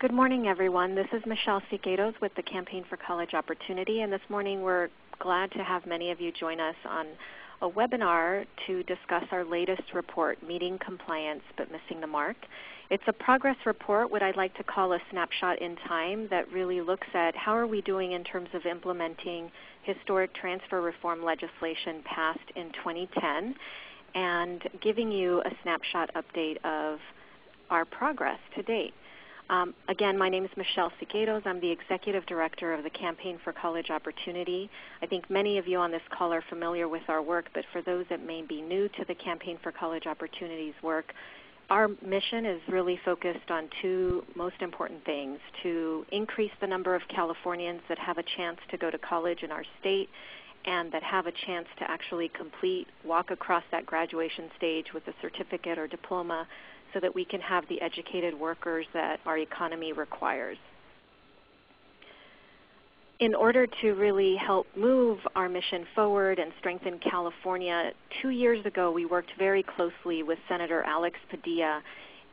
Good morning, everyone. This is Michele Siqueiros with the Campaign for College Opportunity, and this morning we're glad to have many of you join us on a webinar to discuss our latest report, Meeting Compliance but Missing the Mark. It's a progress report, what I'd like to call a snapshot in time that really looks at how are we doing in terms of implementing historic transfer reform legislation passed in 2010 and giving you a snapshot update of our progress to date. Um, again, my name is Michele Siqueiros. I'm the Executive Director of the Campaign for College Opportunity. I think many of you on this call are familiar with our work, but for those that may be new to the Campaign for College Opportunities work, our mission is really focused on two most important things, to increase the number of Californians that have a chance to go to college in our state and that have a chance to actually complete, walk across that graduation stage with a certificate or diploma so that we can have the educated workers that our economy requires. In order to really help move our mission forward and strengthen California, two years ago we worked very closely with Senator Alex Padilla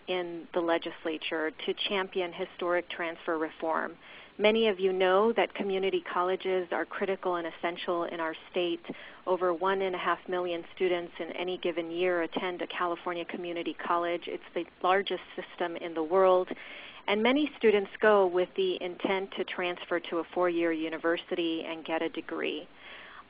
in the legislature to champion historic transfer reform. Many of you know that community colleges are critical and essential in our state. Over one and a half million students in any given year attend a California community college. It's the largest system in the world. And many students go with the intent to transfer to a four-year university and get a degree.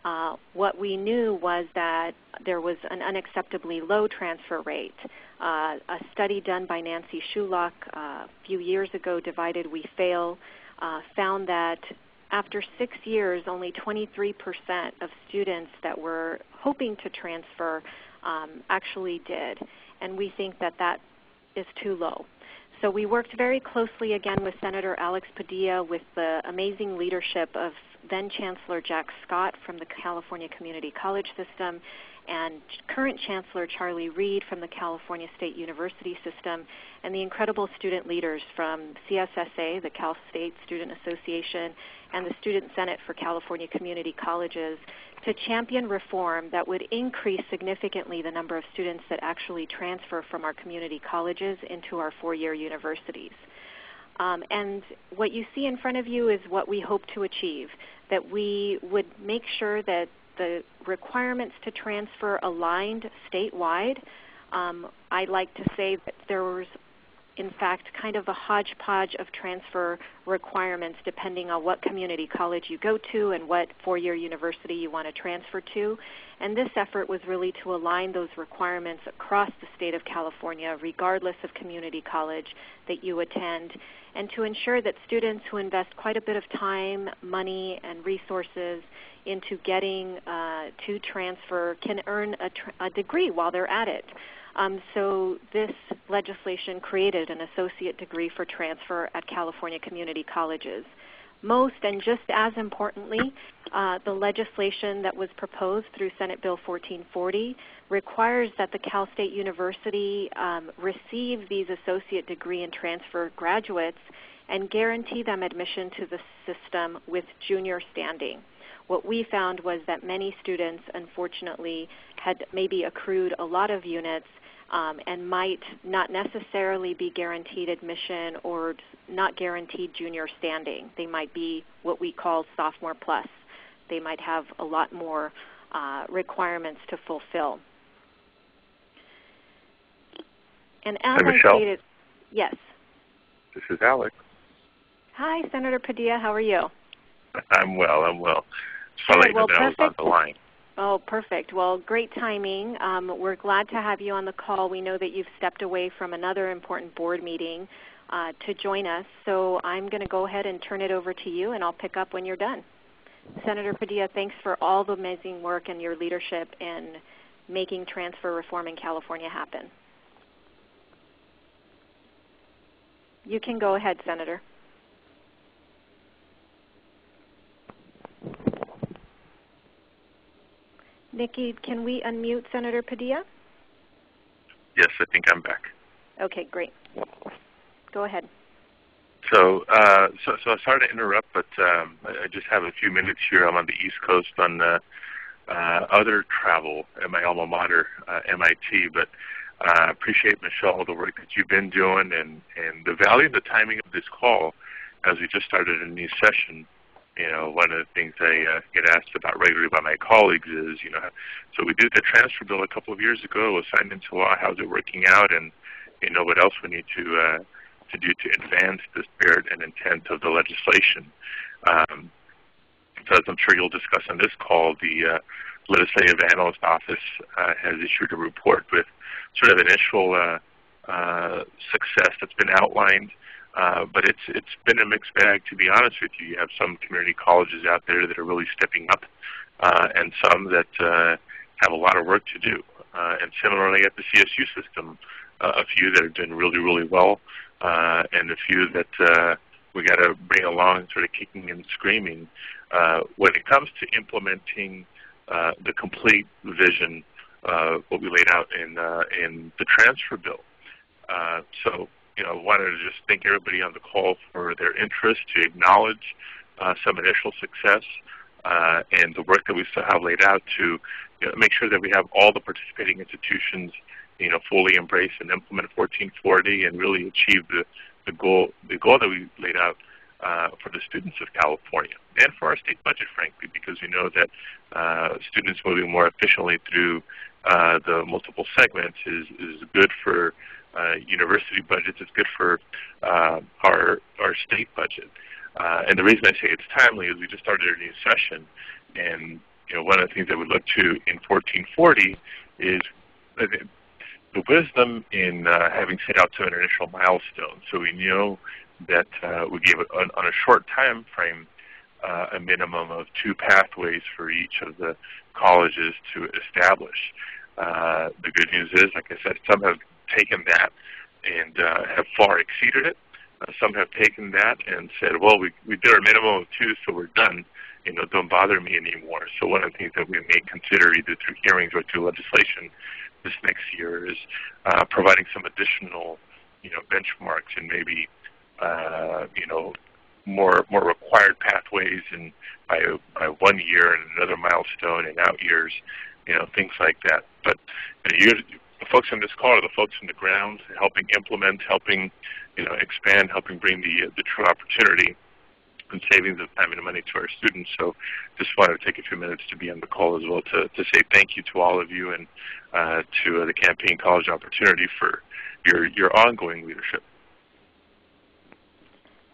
Uh, what we knew was that there was an unacceptably low transfer rate. Uh, a study done by Nancy Shulock uh, a few years ago, Divided We Fail, uh, found that after six years, only 23% of students that were hoping to transfer um, actually did. And we think that that is too low. So we worked very closely again with Senator Alex Padilla with the amazing leadership of then Chancellor Jack Scott from the California Community College System and current Chancellor Charlie Reed from the California State University System, and the incredible student leaders from CSSA, the Cal State Student Association, and the Student Senate for California Community Colleges to champion reform that would increase significantly the number of students that actually transfer from our community colleges into our four-year universities. Um, and what you see in front of you is what we hope to achieve, that we would make sure that the requirements to transfer aligned statewide. Um, I like to say that there was in fact kind of a hodgepodge of transfer requirements depending on what community college you go to and what four-year university you want to transfer to. And this effort was really to align those requirements across the state of California regardless of community college that you attend and to ensure that students who invest quite a bit of time, money, and resources into getting uh, to transfer can earn a, a, degree while they're at it. Um, so this legislation created an associate degree for transfer at California community colleges. Most, and just as importantly, uh, the legislation that was proposed through Senate Bill 1440 requires that the Cal State University um, receive these associate degree and transfer graduates and guarantee them admission to the system with junior standing what we found was that many students, unfortunately, had maybe accrued a lot of units um, and might not necessarily be guaranteed admission or not guaranteed junior standing. They might be what we call sophomore plus. They might have a lot more uh, requirements to fulfill. And as Hi, I stated, yes. This is Alex. Hi, Senator Padilla. How are you? I'm well. I'm well. So right, well, perfect. on the line. Oh, perfect. Well, great timing. Um, we're glad to have you on the call. We know that you've stepped away from another important board meeting uh, to join us. So I'm going to go ahead and turn it over to you, and I'll pick up when you're done. Senator Padilla, thanks for all the amazing work and your leadership in making transfer reform in California happen. You can go ahead, Senator. Nikki, can we unmute Senator Padilla? Yes, I think I'm back. Okay, great. Go ahead. So, uh, so, so sorry to interrupt, but um, I just have a few minutes here. I'm on the East Coast on uh, uh, other travel at my alma mater, uh, MIT. But uh, appreciate Michele the work that you've been doing and and the value and the timing of this call as we just started a new session. You know, one of the things I uh, get asked about regularly by my colleagues is, you know, so we did the transfer bill a couple of years ago, it was signed into law. How's it working out? And you know, what else we need to uh, to do to advance the spirit and intent of the legislation. Um, so as I'm sure you'll discuss on this call, the uh, Legislative Analyst Office uh, has issued a report with sort of initial uh, uh, success that's been outlined. Uh, but it's it's been a mixed bag to be honest with you. You have some community colleges out there that are really stepping up, uh, and some that uh, have a lot of work to do. Uh, and similarly at the CSU system, uh, a few that are doing really really well, uh, and a few that uh, we got to bring along, sort of kicking and screaming. Uh, when it comes to implementing uh, the complete vision, uh, what we laid out in uh, in the transfer bill. Uh, so, you know, wanted to just thank everybody on the call for their interest, to acknowledge uh, some initial success, uh, and the work that we still have laid out to you know, make sure that we have all the participating institutions, you know, fully embrace and implement 1440 and really achieve the, the goal the goal that we laid out uh, for the students of California and for our state budget, frankly, because we know that uh, students moving more efficiently through uh, the multiple segments is, is good for university budgets. It's good for uh, our, our state budget. Uh, and the reason I say it's timely is we just started a new session, and you know one of the things that we look to in 1440 is the wisdom in having set out to an initial milestone. So we knew that uh, we gave it on, on, a short time frame uh, a minimum of two pathways for each of the colleges to establish. Uh, the good news is, like I said, some have taken that and uh, have far exceeded it. Uh, some have taken that and said, well, we, we did our minimum of two, so we're done. You know, don't bother me anymore. So one of the things that we may consider either through hearings or through legislation this next year is uh, providing some additional, you know, benchmarks and maybe uh, you know, more more required pathways and by by one year and another milestone in out years, you know, things like that. But you know, the folks on this call are the folks on the ground helping implement, helping you know expand, helping bring the the true opportunity and savings of time and money to our students. So just wanted to take a few minutes to be on the call as well to, to say thank you to all of you and uh, to uh, the Campaign College Opportunity for your, your ongoing leadership.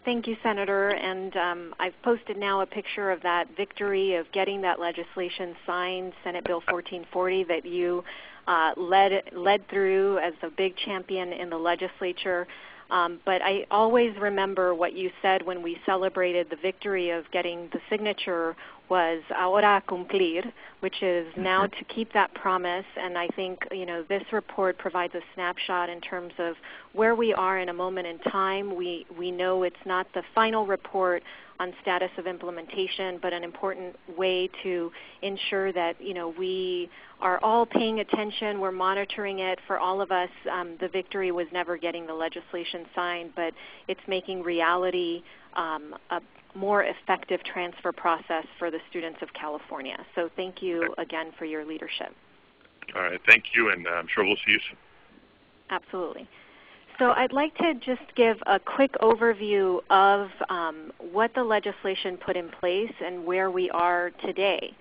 Thank you, Senator. And um, I've posted now a picture of that victory of getting that legislation signed, Senate Bill 1440, that you uh, led, led through as a big champion in the legislature. Um, but I always remember what you said when we celebrated the victory of getting the signature was ahora cumplir, which is now mm-hmm. to keep that promise. And I think you know this report provides a snapshot in terms of where we are in a moment in time. We we know it's not the final report on status of implementation, but an important way to ensure that you know we are all paying attention. We're monitoring it. For all of us, um, the victory was never getting the legislation signed, but it's making reality um, a more effective transfer process for the students of California. So thank you again for your leadership. All right, thank you, and uh, I'm sure we'll see you soon. Absolutely. So I'd like to just give a quick overview of um, what the legislation put in place and where we are today.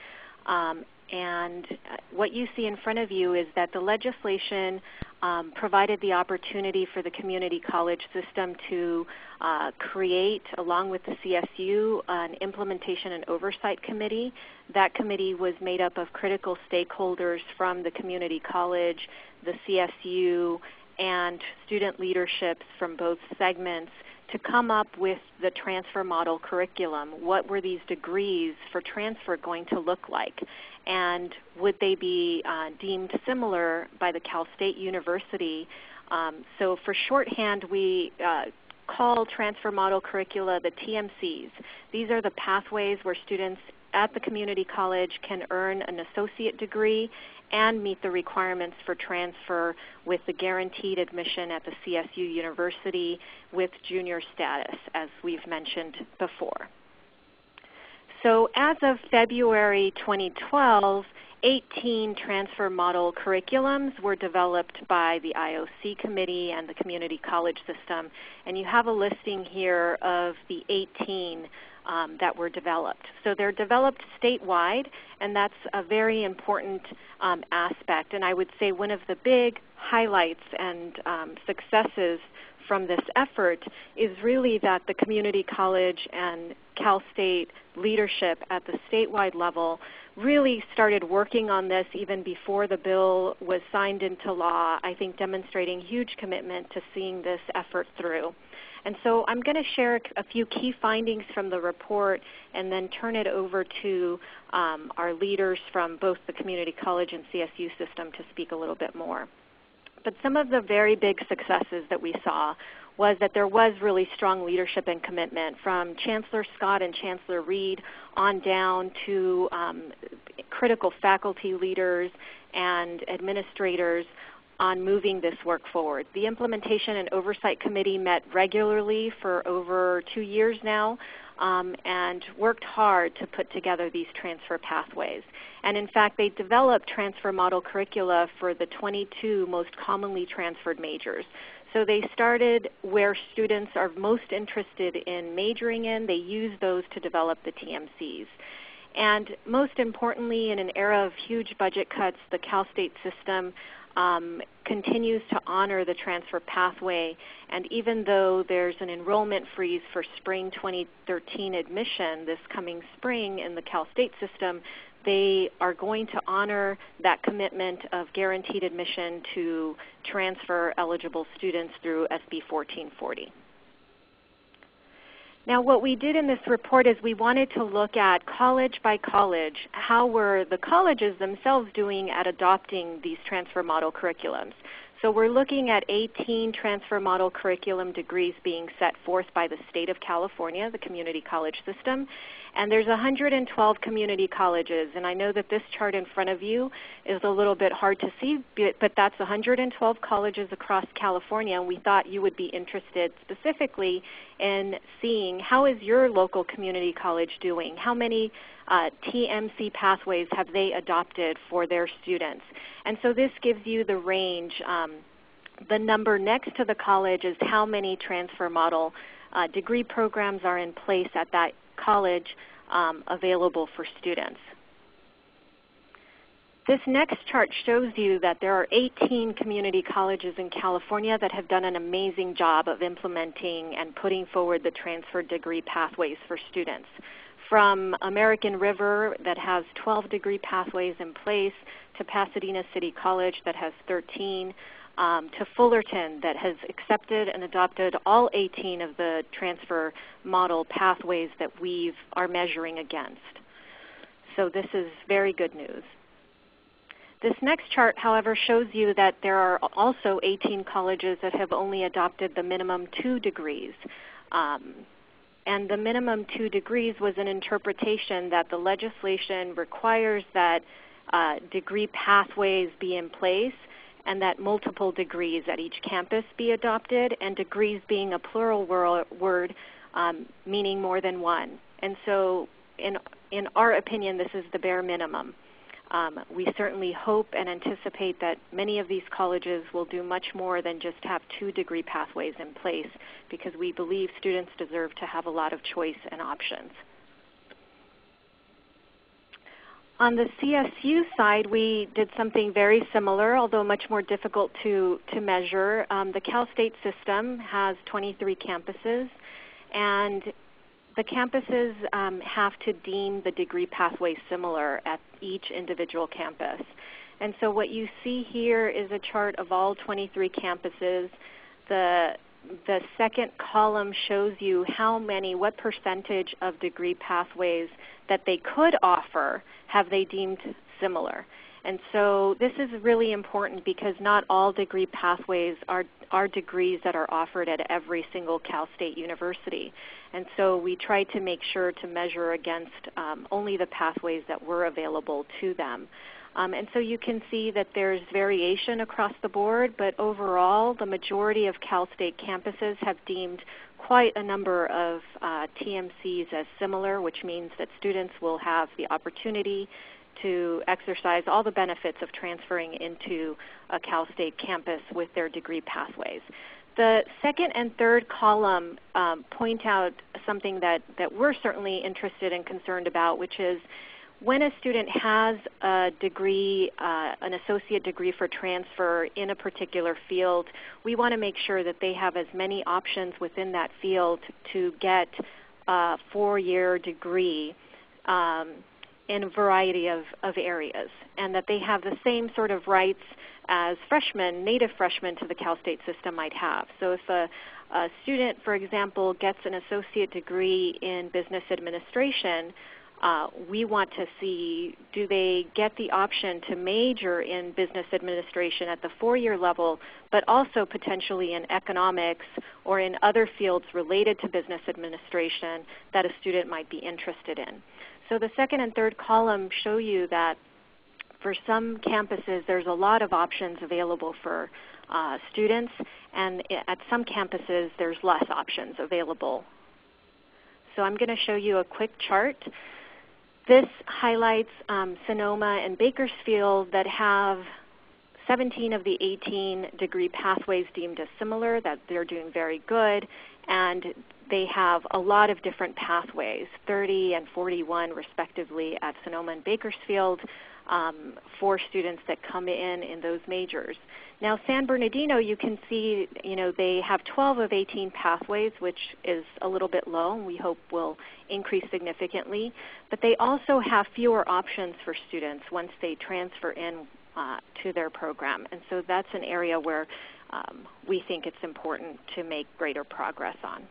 Um, and uh, what you see in front of you is that the legislation um, provided the opportunity for the community college system to uh, create, along with the CSU, an implementation and oversight committee. That committee was made up of critical stakeholders from the community college, the CSU, and student leaderships from both segments to come up with the transfer model curriculum. What were these degrees for transfer going to look like? And would they be uh, deemed similar by the Cal State University? Um, so for shorthand, we uh, call transfer model curricula the TMCs. These are the pathways where students at the community college can earn an associate degree and meet the requirements for transfer with the guaranteed admission at the CSU University with junior status, as we've mentioned before. So as of February 2012, 18 transfer model curriculums were developed by the IOC committee and the community college system. And you have a listing here of the 18 um, that were developed. So they're developed statewide, and that's a very important um, aspect. And I would say one of the big highlights and um, successes from this effort is really that the community college and Cal State leadership at the statewide level really started working on this even before the bill was signed into law, I think demonstrating huge commitment to seeing this effort through. And so I'm going to share a few key findings from the report and then turn it over to um, our leaders from both the community college and CSU system to speak a little bit more. But some of the very big successes that we saw was that there was really strong leadership and commitment from Chancellor Scott and Chancellor Reed on down to um, critical faculty leaders and administrators on moving this work forward. The Implementation and Oversight Committee met regularly for over two years now um, and worked hard to put together these transfer pathways. And in fact, they developed transfer model curricula for the 22 most commonly transferred majors. So they started where students are most interested in majoring in. They use those to develop the TMCs. And most importantly, in an era of huge budget cuts, the Cal State system um, continues to honor the transfer pathway. And even though there's an enrollment freeze for spring 2013 admission this coming spring in the Cal State system, they are going to honor that commitment of guaranteed admission to transfer eligible students through SB 1440. Now what we did in this report is we wanted to look at college by college, how were the colleges themselves doing at adopting these transfer model curriculums. So we're looking at 18 transfer model curriculum degrees being set forth by the state of California, the community college system. And there's 112 community colleges. And I know that this chart in front of you is a little bit hard to see, but that's 112 colleges across California. And we thought you would be interested specifically in seeing how is your local community college doing? How many uh, TMC pathways have they adopted for their students? And so this gives you the range. Um, the number next to the college is how many transfer model uh, degree programs are in place at that college um, available for students. This next chart shows you that there are 18 community colleges in California that have done an amazing job of implementing and putting forward the transfer degree pathways for students from American River that has 12 degree pathways in place to Pasadena City College that has 13 um, to Fullerton that has accepted and adopted all 18 of the transfer model pathways that we are measuring against. So this is very good news. This next chart, however, shows you that there are also 18 colleges that have only adopted the minimum two degrees. Um, and the minimum two degrees was an interpretation that the legislation requires that uh, degree pathways be in place and that multiple degrees at each campus be adopted, and degrees being a plural word um, meaning more than one. And so in, in our opinion, this is the bare minimum. Um, we certainly hope and anticipate that many of these colleges will do much more than just have two degree pathways in place because we believe students deserve to have a lot of choice and options. On the CSU side, we did something very similar, although much more difficult to, to measure. Um, the Cal State system has 23 campuses, and the campuses um, have to deem the degree pathway similar at each individual campus. And so what you see here is a chart of all 23 campuses. The, the second column shows you how many, what percentage of degree pathways that they could offer have they deemed similar. And so this is really important because not all degree pathways are, are degrees that are offered at every single Cal State University. And so we try to make sure to measure against um, only the pathways that were available to them. Um, and so you can see that there's variation across the board, but overall the majority of Cal State campuses have deemed quite a number of uh, TMCs as similar, which means that students will have the opportunity to exercise all the benefits of transferring into a Cal State campus with their degree pathways. The second and third column um, point out something that, that we're certainly interested and concerned about, which is when a student has a degree, uh, an associate degree for transfer in a particular field, we want to make sure that they have as many options within that field to get a four-year degree um, in a variety of, of areas, and that they have the same sort of rights as freshmen, native freshmen to the Cal State system might have. So if a, a student, for example, gets an associate degree in business administration, uh, we want to see do they get the option to major in business administration at the four-year level, but also potentially in economics or in other fields related to business administration that a student might be interested in. So the second and third column show you that for some campuses there's a lot of options available for uh, students, and at some campuses there's less options available. So I'm going to show you a quick chart this highlights um, Sonoma and Bakersfield that have 17 of the 18 degree pathways deemed as similar, that they're doing very good, and they have a lot of different pathways, 30 and 41 respectively at Sonoma and Bakersfield um, for students that come in in those majors. Now San Bernardino, you can see you know, they have 12 of 18 pathways, which is a little bit low and we hope will increase significantly. But they also have fewer options for students once they transfer in uh, to their program. And so that's an area where um, we think it's important to make greater progress on.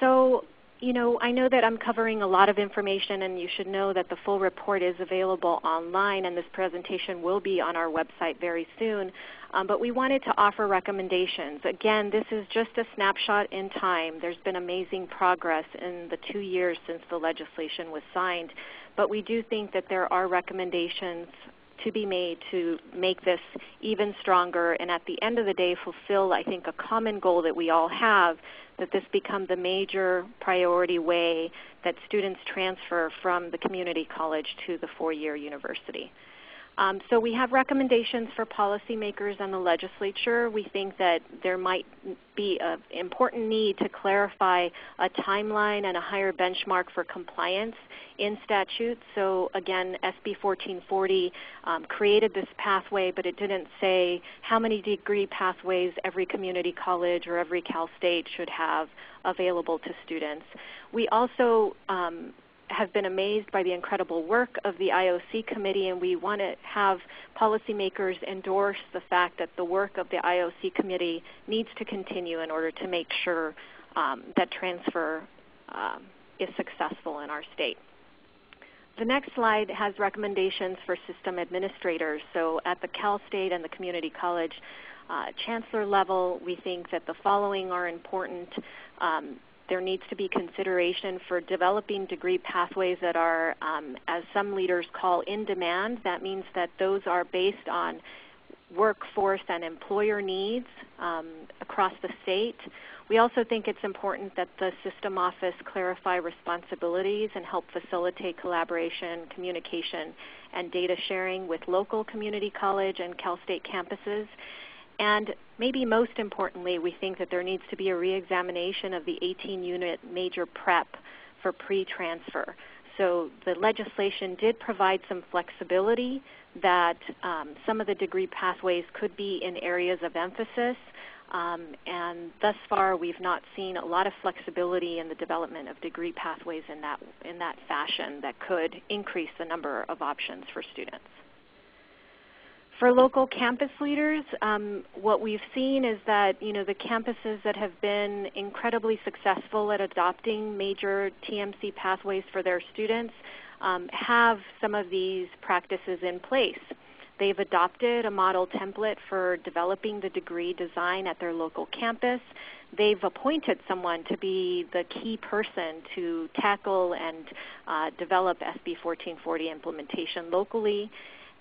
So you know, I know that I'm covering a lot of information and you should know that the full report is available online and this presentation will be on our website very soon. Um, but we wanted to offer recommendations. Again, this is just a snapshot in time. There's been amazing progress in the two years since the legislation was signed. But we do think that there are recommendations to be made to make this even stronger and at the end of the day fulfill, I think, a common goal that we all have that this become the major priority way that students transfer from the community college to the four-year university. Um, so we have recommendations for policymakers and the legislature. We think that there might be an important need to clarify a timeline and a higher benchmark for compliance in statute. So again, SB 1440 um, created this pathway, but it didn't say how many degree pathways every community college or every Cal State should have available to students. We also um, have been amazed by the incredible work of the IOC committee, and we want to have policymakers endorse the fact that the work of the IOC committee needs to continue in order to make sure um, that transfer um, is successful in our state. The next slide has recommendations for system administrators. So at the Cal State and the community college uh, chancellor level, we think that the following are important. Um, there needs to be consideration for developing degree pathways that are, um, as some leaders call, in demand. That means that those are based on workforce and employer needs um, across the state. We also think it's important that the system office clarify responsibilities and help facilitate collaboration, communication, and data sharing with local community college and Cal State campuses. And maybe most importantly, we think that there needs to be a reexamination of the 18-unit major prep for pre-transfer. So the legislation did provide some flexibility that um, some of the degree pathways could be in areas of emphasis. Um, and thus far, we've not seen a lot of flexibility in the development of degree pathways in that, in that fashion that could increase the number of options for students. For local campus leaders, um, what we've seen is that you know the campuses that have been incredibly successful at adopting major TMC pathways for their students um, have some of these practices in place. They've adopted a model template for developing the degree design at their local campus. They've appointed someone to be the key person to tackle and uh, develop SB 1440 implementation locally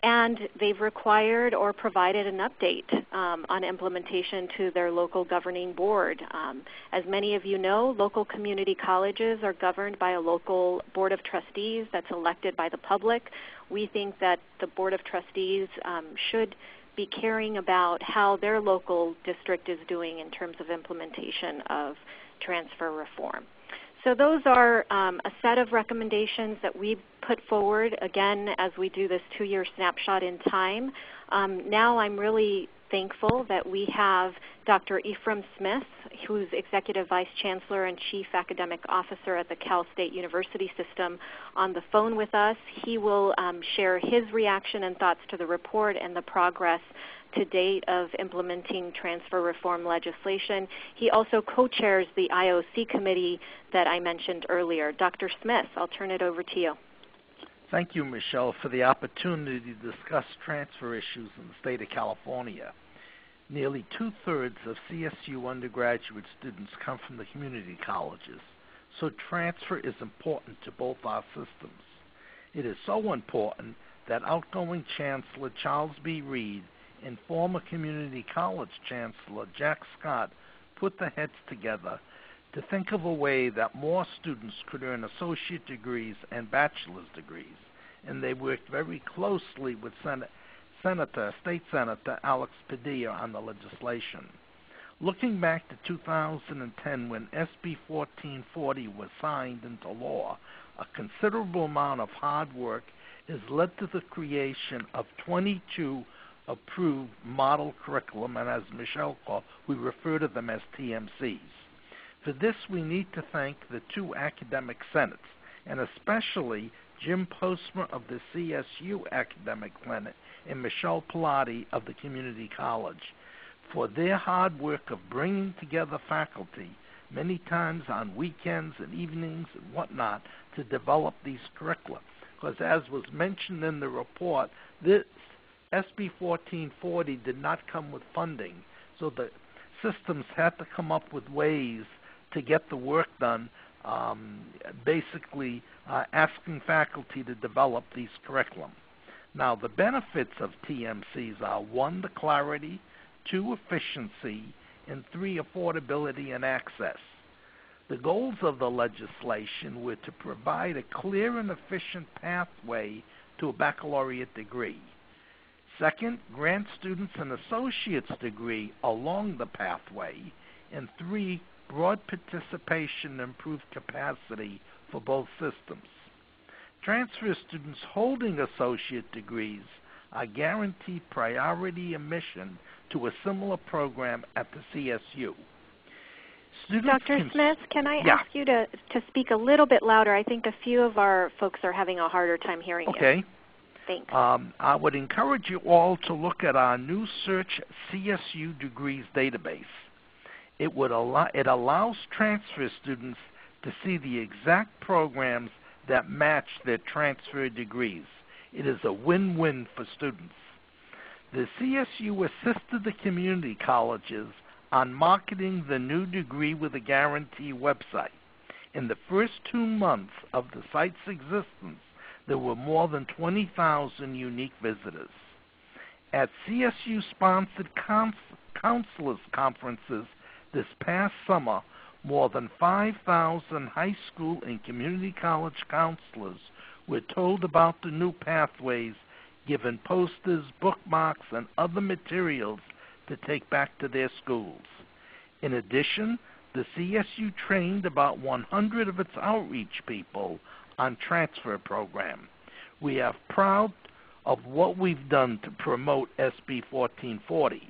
and they've required or provided an update um, on implementation to their local governing board. Um, as many of you know, local community colleges are governed by a local board of trustees that's elected by the public. We think that the board of trustees um, should be caring about how their local district is doing in terms of implementation of transfer reform. So those are um, a set of recommendations that we put forward, again, as we do this two-year snapshot in time. Um, now I'm really thankful that we have Dr. Ephraim Smith, who's Executive Vice Chancellor and Chief Academic Officer at the Cal State University System, on the phone with us. He will um, share his reaction and thoughts to the report and the progress to date of implementing transfer reform legislation. He also co-chairs the IOC committee that I mentioned earlier. Dr. Smith, I'll turn it over to you. Thank you, Michele, for the opportunity to discuss transfer issues in the state of California. Nearly two-thirds of CSU undergraduate students come from the community colleges, so transfer is important to both our systems. It is so important that outgoing Chancellor Charles B. Reed and former community college chancellor Jack Scott put their heads together to think of a way that more students could earn associate degrees and bachelor's degrees. And they worked very closely with Sen Senator, State Senator Alex Padilla on the legislation. Looking back to 2010 when SB 1440 was signed into law, a considerable amount of hard work has led to the creation of 22 approved model curriculum, and as Michele called, we refer to them as TMCs. For this, we need to thank the two academic senates, and especially Jim Postma of the CSU Academic Senate and Michelle Pilati of the Community College for their hard work of bringing together faculty many times on weekends and evenings and whatnot to develop these curricula. Because as was mentioned in the report, this SB 1440 did not come with funding, so the systems had to come up with ways to get the work done, um, basically uh, asking faculty to develop these curriculum. Now, the benefits of TMCs are one, the clarity, two, efficiency, and three, affordability and access. The goals of the legislation were to provide a clear and efficient pathway to a baccalaureate degree. Second, grant students an associate's degree along the pathway. And three, broad participation and improved capacity for both systems. Transfer students holding associate degrees are guaranteed priority admission to a similar program at the CSU. Students Dr. Smith, can I yeah. ask you to, to speak a little bit louder? I think a few of our folks are having a harder time hearing okay. you. Okay. Um, I would encourage you all to look at our new Search CSU Degrees database. It, would allow, it allows transfer students to see the exact programs that match their transfer degrees. It is a win-win for students. The CSU assisted the community colleges on marketing the new Degree with a Guarantee website. In the first two months of the site's existence, there were more than 20,000 unique visitors. At CSU-sponsored counselors conferences this past summer, more than 5,000 high school and community college counselors were told about the new pathways, given posters, bookmarks, and other materials to take back to their schools. In addition, the CSU trained about 100 of its outreach people on transfer program. We are proud of what we've done to promote SB 1440.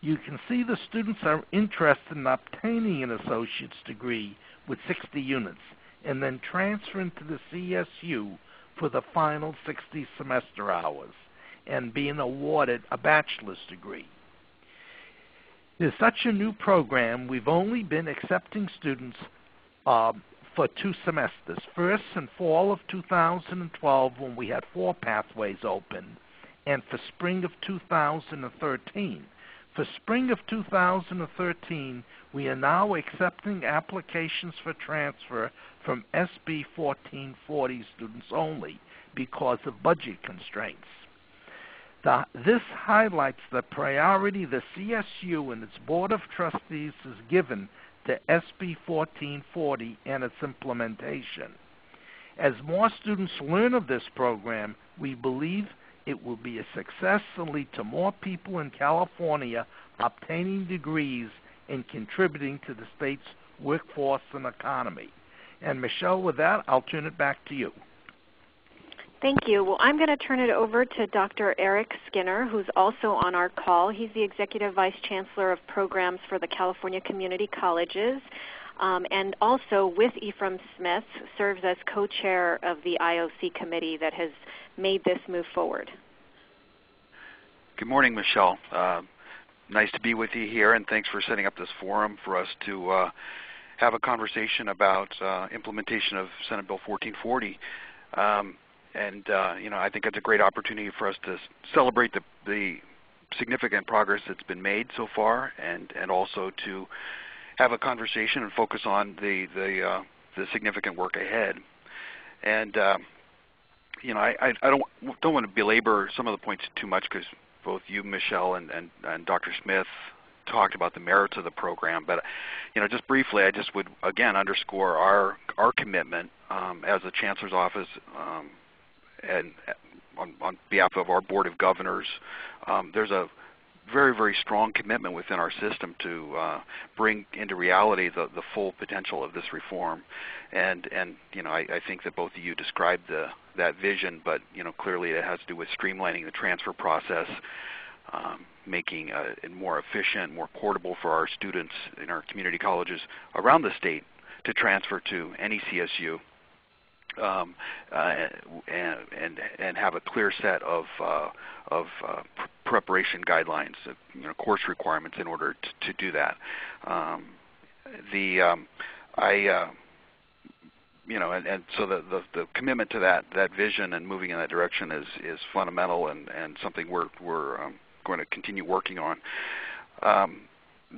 You can see the students are interested in obtaining an associate's degree with 60 units and then transferring to the CSU for the final 60 semester hours and being awarded a bachelor's degree. There's such a new program, we've only been accepting students uh, for two semesters. First in fall of 2012 when we had four pathways open, and for spring of 2013. For spring of 2013, we are now accepting applications for transfer from SB 1440 students only because of budget constraints. The, this highlights the priority the CSU and its Board of Trustees has given to SB 1440 and its implementation. As more students learn of this program, we believe it will be a success and lead to more people in California obtaining degrees and contributing to the state's workforce and economy. And Michele, with that, I'll turn it back to you. Thank you. Well, I'm going to turn it over to Dr. Erik Skinner, who's also on our call. He's the Executive Vice Chancellor of Programs for the California Community Colleges, um, and also with Ephraim Smith, serves as co-chair of the IOC committee that has made this move forward. Good morning, Michele. Uh, nice to be with you here, and thanks for setting up this forum for us to uh, have a conversation about uh, implementation of Senate Bill 1440. Um, and uh, you know, I think it's a great opportunity for us to celebrate the, the significant progress that's been made so far, and and also to have a conversation and focus on the the uh, the significant work ahead. And uh, you know, I, I don't don't want to belabor some of the points too much because both you, Michele, and, and, and Dr. Smith talked about the merits of the program, but you know, just briefly, I just would again underscore our our commitment um, as the Chancellor's Office um, and on, on, behalf of our Board of Governors. Um, there's a very, very strong commitment within our system to uh, bring into reality the, the full potential of this reform. And, and you know, I, I think that both of you described the, that vision, but you know, clearly it has to do with streamlining the transfer process, um, making uh, it more efficient, more portable for our students in our community colleges around the state to transfer to any CSU um, uh, and, and, and have a clear set of, uh, of uh, pr preparation guidelines, uh, you know, course requirements in order to do that. Um, the um, I uh, you know, and, and so the, the, the commitment to that that vision and moving in that direction is is fundamental and and something we're we're um, going to continue working on. Um,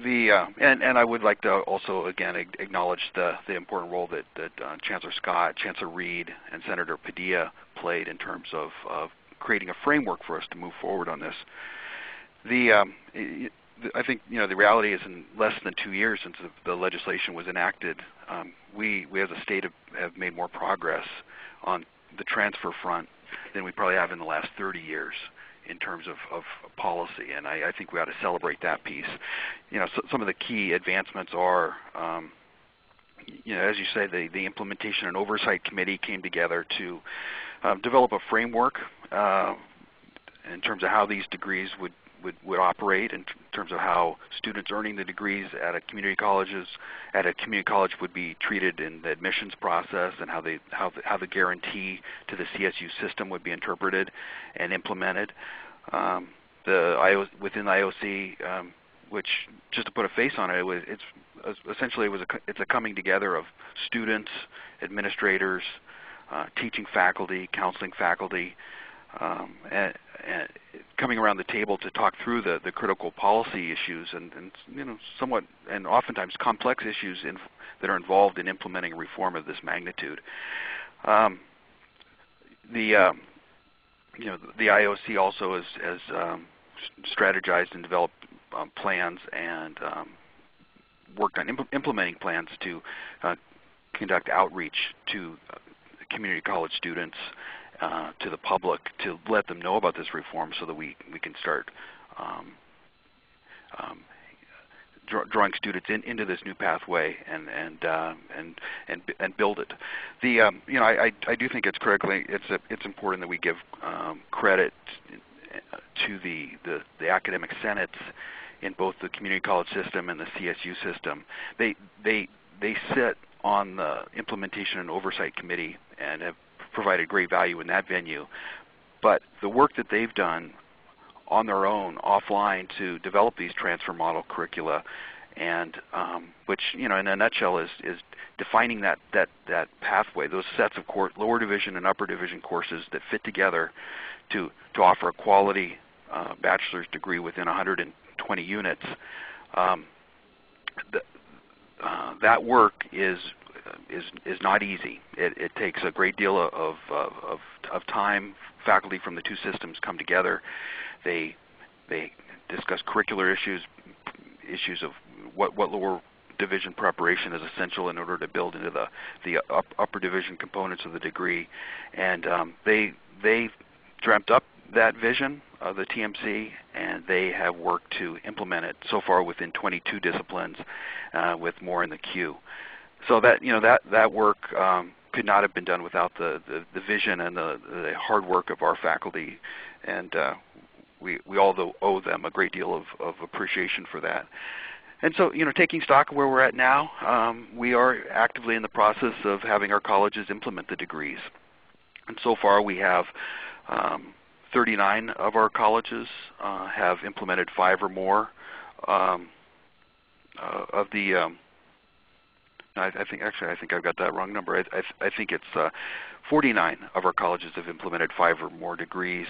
the uh, and and I would like to also again acknowledge the the important role that that uh, Chancellor Scott, Chancellor Reed, and Senator Padilla played in terms of of creating a framework for us to move forward on this. The um, I think you know the reality is in less than two years since the, legislation was enacted, um, we we as a state have, have made more progress on the transfer front than we probably have in the last 30 years in terms of, of policy, and I, I, think we ought to celebrate that piece. You know, so, some of the key advancements are, um, you know, as you say, the, the implementation and oversight committee came together to um, develop a framework uh, in terms of how these degrees would would, would operate in terms of how students earning the degrees at a community colleges at a community college would be treated in the admissions process and how they how the, how the guarantee to the CSU system would be interpreted and implemented. Um, the within the IOC, um, which just to put a face on it, it was, it's essentially it was a, it's a coming together of students, administrators, uh, teaching faculty, counseling faculty, um, and coming around the table to talk through the, the critical policy issues and, and you know somewhat and oftentimes complex issues in, that are involved in implementing reform of this magnitude. Um, the um, you know the IOC also has, has um, strategized and developed um, plans and um, worked on imp implementing plans to uh, conduct outreach to uh, community college students uh, to the public to let them know about this reform so that we, we can start um, um, draw, drawing students in, into this new pathway and and uh, and and and build it. The um, you know I, I, I do think it's critically it's a, it's important that we give um, credit to the, the the academic senates in both the community college system and the CSU system. They they they sit on the implementation and oversight committee and have provided great value in that venue. But the work that they've done on their own, offline, to develop these transfer model curricula, and um, which, you know, in a nutshell, is is defining that that that pathway, those sets of course, lower division and upper division courses that fit together to to offer a quality uh, bachelor's degree within 120 units. Um, the, uh, that work is is is not easy. It, it takes a great deal of, of, of, time. Faculty from the two systems come together. they they discuss curricular issues, issues of what what lower division preparation is essential in order to build into the the up, upper division components of the degree, and um, they they dreamt up that vision of the TMC, and they have worked to implement it so far within 22 disciplines, uh, with more in the queue. So that you know that that work um, could not have been done without the, the, the vision and the, the, hard work of our faculty, and uh, we we all owe them a great deal of, of appreciation for that. And so, you know, taking stock of where we're at now, um, we are actively in the process of having our colleges implement the degrees. And so far, we have um, 39 of our colleges uh, have implemented five or more um, uh, of the. I, I, think actually I think I've got that wrong number. I, I, I think it's uh, 49 of our colleges have implemented five or more degrees.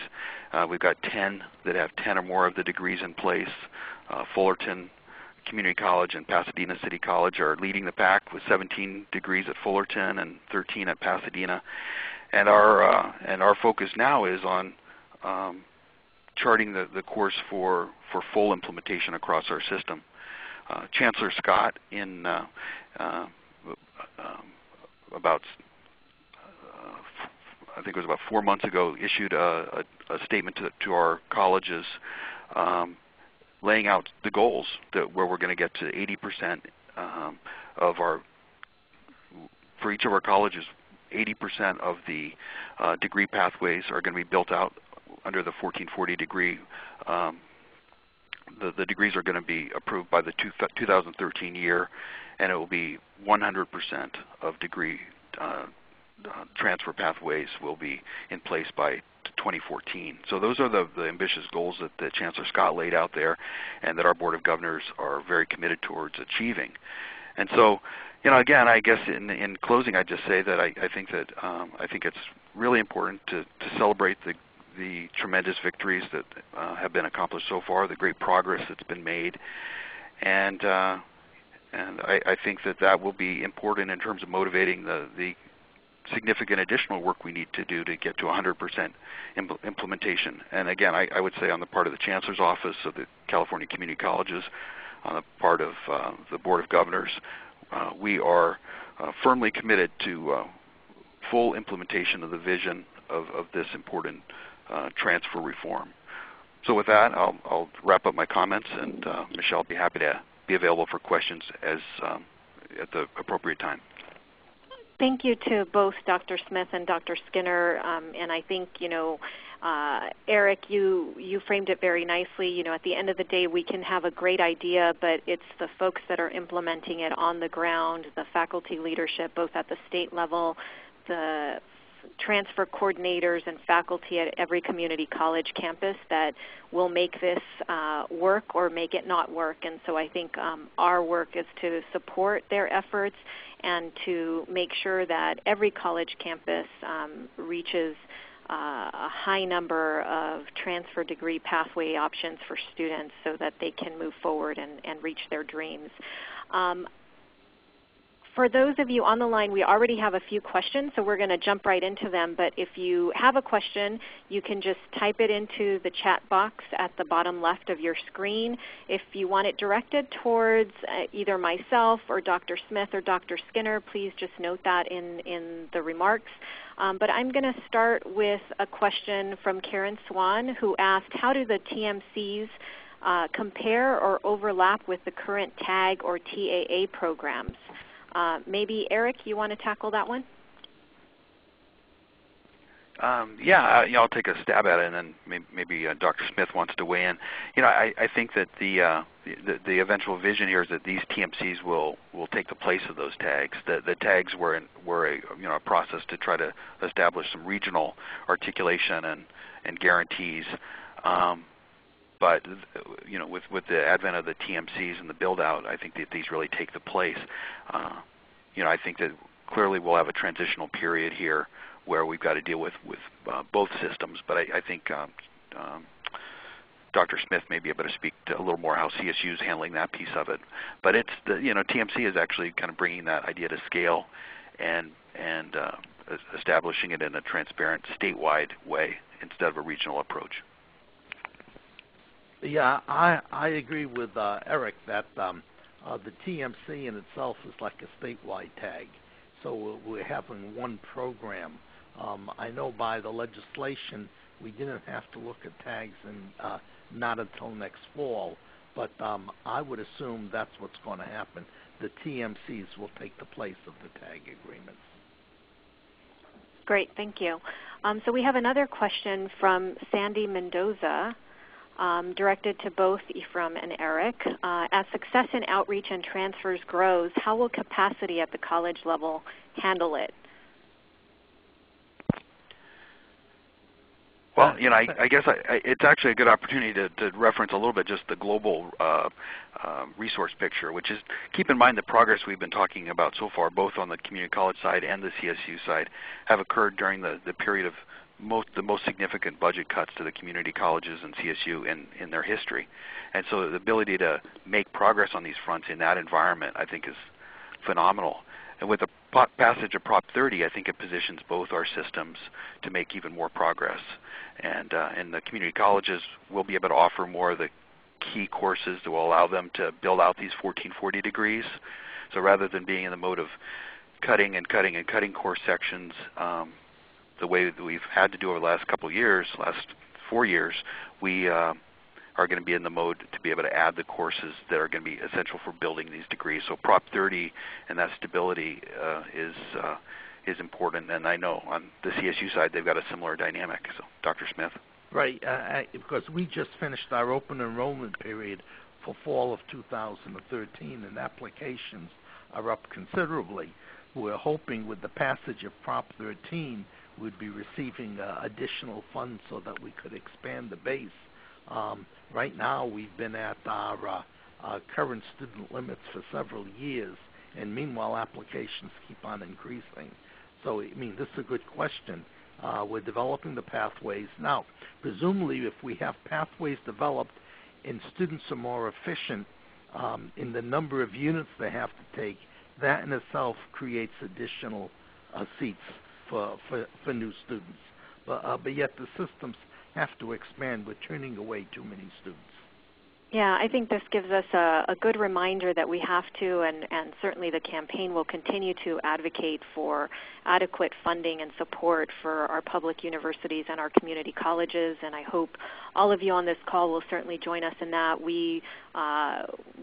Uh, we've got 10 that have 10 or more of the degrees in place. Uh, Fullerton Community College and Pasadena City College are leading the pack with 17 degrees at Fullerton and 13 at Pasadena. And our uh, and our focus now is on um, charting the, the course for, for full implementation across our system. Uh, Chancellor Scott in uh, uh, um, about I think it was about four months ago, issued a, a, a statement to, to, our colleges um, laying out the goals that where we're going to get to 80% um, of our, for each of our colleges, 80% of the uh, degree pathways are going to be built out under the 1440 degree. Um, the, the, degrees are going to be approved by the two, 2013 year, and it will be 100% of degree uh, uh, transfer pathways will be in place by 2014. So those are the, the ambitious goals that, that Chancellor Scott laid out there and that our Board of Governors are very committed towards achieving. And so, you know, again, I guess in, in closing, I'd just say that I, I think that um, I think it's really important to, to celebrate the, the tremendous victories that uh, have been accomplished so far, the great progress that's been made, and uh, and I, I, think that that will be important in terms of motivating the, the significant additional work we need to do to get to 100% impl implementation. And again, I, I, would say on the part of the Chancellor's Office of the California Community Colleges, on the part of uh, the Board of Governors, uh, we are uh, firmly committed to uh, full implementation of the vision of, of this important uh, transfer reform. So with that, I'll, I'll, wrap up my comments, and uh, Michele will be happy to be available for questions as um, at the appropriate time. Thank you to both Dr. Smith and Dr. Skinner. Um, and I think, you know, uh, Erik, you, you framed it very nicely. You know, at the end of the day, we can have a great idea, but it's the folks that are implementing it on the ground, the faculty leadership, both at the state level, the transfer coordinators and faculty at every community college campus that will make this uh, work or make it not work. And so I think um, our work is to support their efforts and to make sure that every college campus um, reaches uh, a high number of transfer degree pathway options for students so that they can move forward and, and reach their dreams. Um, for those of you on the line, we already have a few questions, so we're going to jump right into them. But if you have a question, you can just type it into the chat box at the bottom left of your screen. If you want it directed towards uh, either myself or Dr. Smith or Dr. Skinner, please just note that in, in the remarks. Um, but I'm going to start with a question from Karen Swan who asked, how do the TMCs uh, compare or overlap with the current TAG or TAA programs? Uh, maybe Erik, you want to tackle that one? Um, yeah, I'll take a stab at it, and then maybe, maybe uh, Dr. Smith wants to weigh in. You know, I, I think that the, uh, the the eventual vision here is that these TMCs will will take the place of those tags. The the tags were in, were a you know a process to try to establish some regional articulation and and guarantees. Um, but you know, with with the advent of the TMCs and the build out, I think that these really take the place. Uh, you know, I think that clearly we'll have a transitional period here where we've got to deal with with uh, both systems. But I, I think um, um, Dr. Smith may be able to speak to a little more how CSU is handling that piece of it. But it's the you know TMC is actually kind of bringing that idea to scale and and uh, establishing it in a transparent statewide way instead of a regional approach. Yeah, I I agree with uh, Erik that um, uh, the TMC in itself is like a statewide tag, so we're having one program. Um, I know by the legislation we didn't have to look at tags and uh, not until next fall, but um, I would assume that's what's going to happen. The TMCs will take the place of the tag agreements. Great, thank you. Um, so we have another question from Sandy Mendoza, um, directed to both Ephraim and Erik. Uh, as success in outreach and transfers grows, how will capacity at the college level handle it? Well, you know, I, I guess I, I, it's actually a good opportunity to, to, reference a little bit just the global uh, uh, resource picture, which is keep in mind the progress we've been talking about so far, both on the community college side and the CSU side, have occurred during the, the period of most, the most significant budget cuts to the community colleges and CSU in, in their history. And so the ability to make progress on these fronts in that environment, I think, is phenomenal. And with the passage of Prop 30, I think it positions both our systems to make even more progress. And, uh, and the community colleges will be able to offer more of the key courses that will allow them to build out these 1440 degrees. So rather than being in the mode of cutting and cutting and cutting course sections um, the way that we've had to do over the last couple of years, last four years, we uh, are going to be in the mode to be able to add the courses that are going to be essential for building these degrees. So Prop 30 and that stability uh, is uh, is important, and I know on the CSU side they've got a similar dynamic. So Dr. Smith. Right, uh, because we just finished our open enrollment period for fall of 2013, and applications are up considerably. We're hoping with the passage of Prop 13, we'd be receiving uh, additional funds so that we could expand the base um, right now, we've been at our, uh, our current student limits for several years, and meanwhile, applications keep on increasing. So, I mean, this is a good question. Uh, we're developing the pathways. Now, presumably, if we have pathways developed and students are more efficient um, in the number of units they have to take, that in itself creates additional uh, seats for, for, for new students. But, uh, but yet the systems have to expand. We're turning away too many students. Yeah, I think this gives us a, a, good reminder that we have to, and, and certainly the campaign will continue to advocate for adequate funding and support for our public universities and our community colleges. And I hope all of you on this call will certainly join us in that. We uh,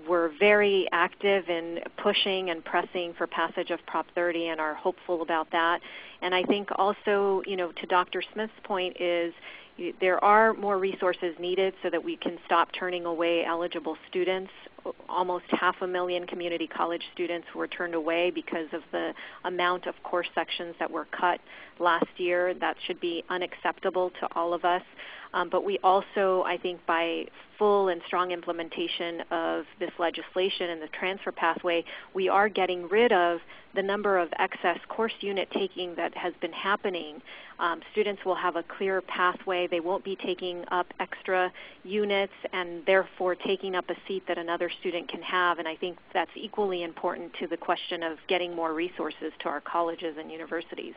were very active in pushing and pressing for passage of Prop 30 and are hopeful about that. And I think also, you know, to Dr. Smith's point is there are more resources needed so that we can stop turning away eligible students. Almost half a million community college students were turned away because of the amount of course sections that were cut last year. That should be unacceptable to all of us. Um, but we also, I think, by full and strong implementation of this legislation and the transfer pathway, we are getting rid of the number of excess course unit taking that has been happening. Um, students will have a clear pathway. They won't be taking up extra units and therefore taking up a seat that another student can have. And I think that's equally important to the question of getting more resources to our colleges and universities.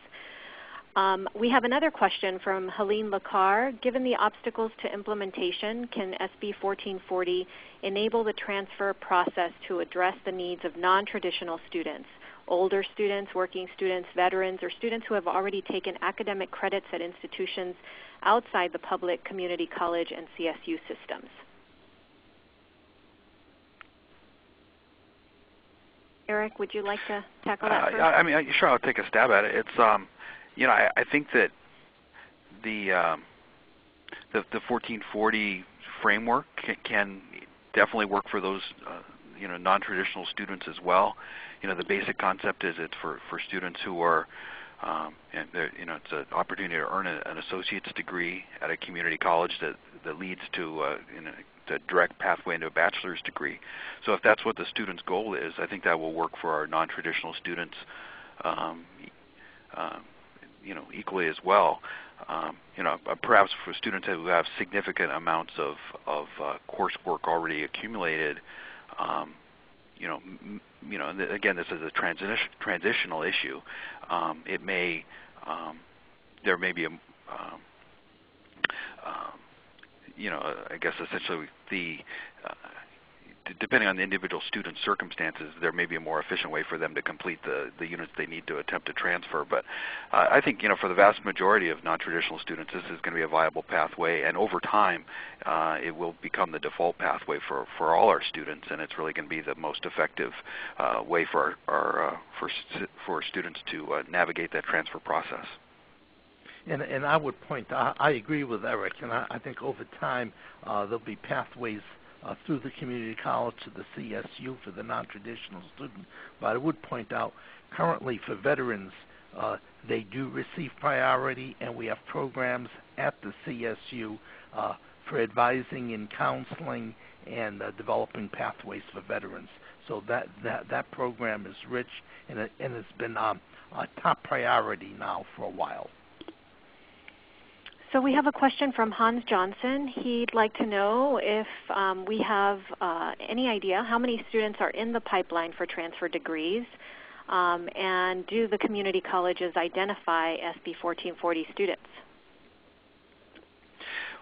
Um, we have another question from Helene Lacar. Given the obstacles to implementation, can SB 1440 enable the transfer process to address the needs of non-traditional students, older students, working students, veterans, or students who have already taken academic credits at institutions outside the public community college and CSU systems? Erik, would you like to tackle that uh, first? I mean, sure, I'll take a stab at it. It's um, you know, I, I think that the, um, the the 1440 framework can, can definitely work for those uh, you know non-traditional students as well. You know, the basic concept is it's for for students who are um, and you know it's an opportunity to earn a, an associate's degree at a community college that that leads to uh, you know, a direct pathway into a bachelor's degree. So if that's what the student's goal is, I think that will work for our non-traditional students. Um, uh, you know equally as well. Um, you know, uh, perhaps for students who have significant amounts of of uh, coursework already accumulated, um, you know, you know, again, this is a transition transitional issue. Um, it may um, there may be a um, um, you know, I guess essentially the uh, depending on the individual student's circumstances, there may be a more efficient way for them to complete the, the units they need to attempt to transfer. But uh, I think you know for the vast majority of non-traditional students, this is going to be a viable pathway, and over time, uh, it will become the default pathway for, for all our students, and it's really going to be the most effective uh, way for our, our uh, for for students to uh, navigate that transfer process. And, and I would point, I, I agree with Erik, and I, I think over time uh, there'll be pathways uh, through the community college to the CSU for the non-traditional student. But I would point out, currently for veterans, uh, they do receive priority, and we have programs at the CSU uh, for advising and counseling and uh, developing pathways for veterans. So that, that, that program is rich, and, it, and it's been um, a top priority now for a while. So we have a question from Hans Johnson. He'd like to know if um, we have uh, any idea how many students are in the pipeline for transfer degrees, um, and do the community colleges identify SB 1440 students?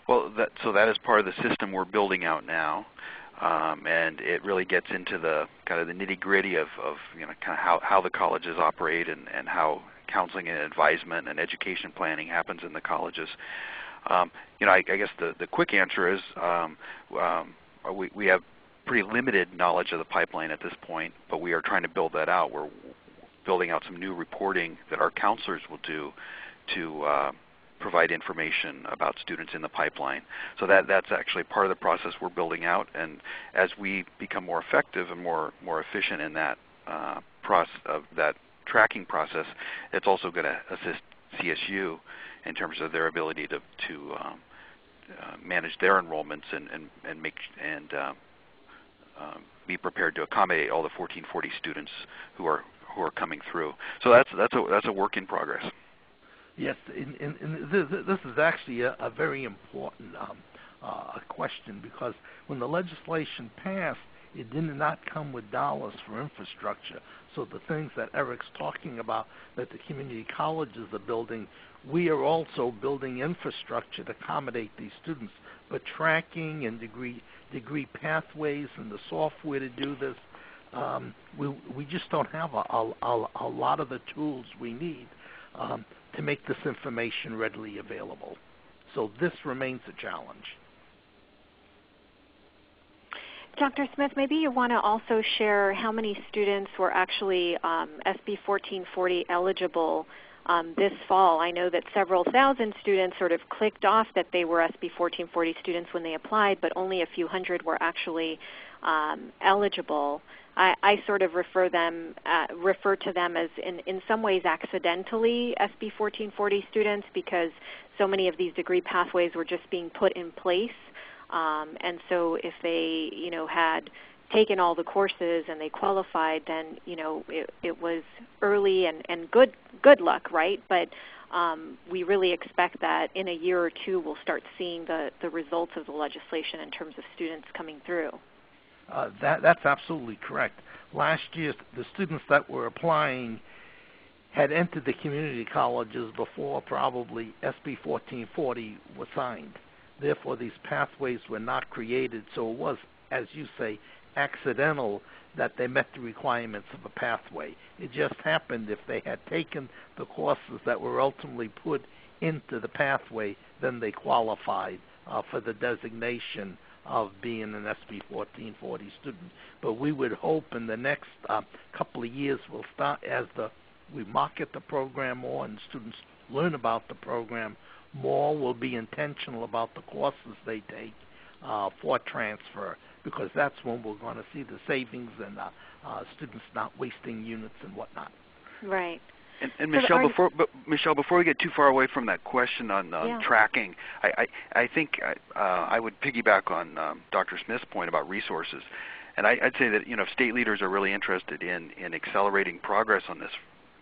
Well, that, so that is part of the system we're building out now. Um, and it really gets into the kind of the nitty gritty of, of you know kind of how, how the colleges operate and, and how counseling and advisement and education planning happens in the colleges. Um, you know, I, I, guess the, the quick answer is um, um, we, we have pretty limited knowledge of the pipeline at this point, but we are trying to build that out. We're building out some new reporting that our counselors will do to uh, provide information about students in the pipeline. So that, that's actually part of the process we're building out. And as we become more effective and more, more efficient in that uh, process of that tracking process, it's also going to assist CSU in terms of their ability to, to um, uh, manage their enrollments and, and, and make and uh, uh, be prepared to accommodate all the 1440 students who are who are coming through. So that's that's a that's a work in progress. Yes, and, and, and this is actually a, a very important um, uh, question because when the legislation passed, it did not come with dollars for infrastructure. So the things that Erik's talking about that the community colleges are building, we are also building infrastructure to accommodate these students. But tracking and degree degree pathways and the software to do this, um, we we just don't have a, a, a lot of the tools we need um, to make this information readily available. So this remains a challenge. Dr. Smith, maybe you want to also share how many students were actually um, SB 1440 eligible um, this fall. I know that several thousand students sort of clicked off that they were SB 1440 students when they applied, but only a few hundred were actually um, eligible. I, I, sort of refer them uh, refer to them as in, in some ways accidentally SB 1440 students because so many of these degree pathways were just being put in place um, and so if they, you know, had taken all the courses and they qualified, then you know it, it was early and, and good good luck, right? But um, we really expect that in a year or two we'll start seeing the, the results of the legislation in terms of students coming through. Uh, that, that's absolutely correct. Last year, the students that were applying had entered the community colleges before probably SB 1440 was signed. Therefore, these pathways were not created, so it was, as you say, accidental that they met the requirements of a pathway. It just happened if they had taken the courses that were ultimately put into the pathway, then they qualified uh, for the designation of being an SB 1440 student. But we would hope in the next uh, couple of years we'll start as the we market the program more and students learn about the program, more will be intentional about the courses they take uh, for transfer because that's when we're going to see the savings and uh, uh, students not wasting units and whatnot. Right. And, and so Michele, before but Michele, before we get too far away from that question on, on yeah. tracking, I, I, I think uh, I would piggyback on um, Dr. Smith's point about resources, and I, would say that you know if state leaders are really interested in in accelerating progress on this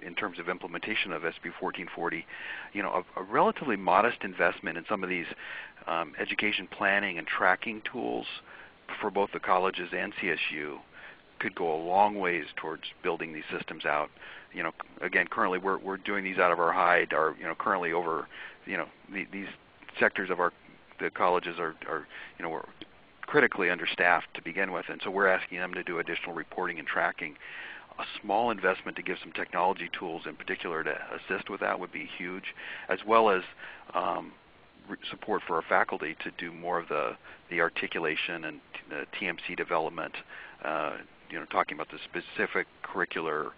in terms of implementation of SB 1440, you know, a, a relatively modest investment in some of these um, education planning and tracking tools for both the colleges and CSU could go a long ways towards building these systems out. You know, again, currently we're we're doing these out of our hide. Our you know currently over, you know, the, these sectors of our the colleges are, are you know, were critically understaffed to begin with, and so we're asking them to do additional reporting and tracking. A small investment to give some technology tools in particular to assist with that would be huge, as well as um, support for our faculty to do more of the, the articulation and the TMC development, uh, you know, talking about the specific curricular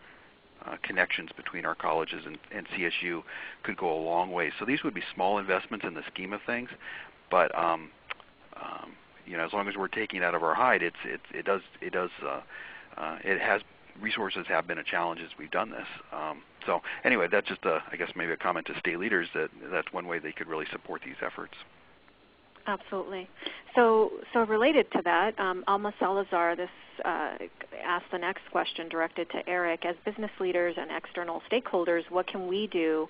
uh, connections between our colleges and, and, CSU could go a long way. So these would be small investments in the scheme of things, but um, um, you know, as long as we're taking out of our hide, it's it, does it does uh, uh, it has resources have been a challenge as we've done this. Um, so anyway, that's just a, I guess maybe a comment to state leaders that that's one way they could really support these efforts. Absolutely. So, so related to that, um, Alma Salazar this uh, asked the next question directed to Erik. As business leaders and external stakeholders, what can we do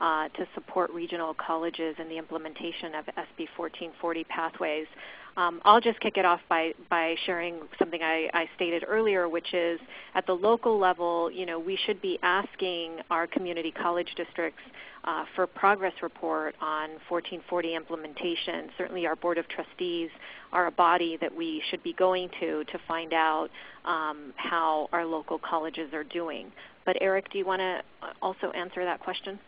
uh, to support regional colleges in the implementation of SB 1440 pathways? Um, I'll just kick it off by, by sharing something I, I, stated earlier, which is at the local level, you know, we should be asking our community college districts uh, for progress report on 1440 implementation. Certainly our Board of Trustees are a body that we should be going to to find out um, how our local colleges are doing. But Erik, do you want to also answer that question?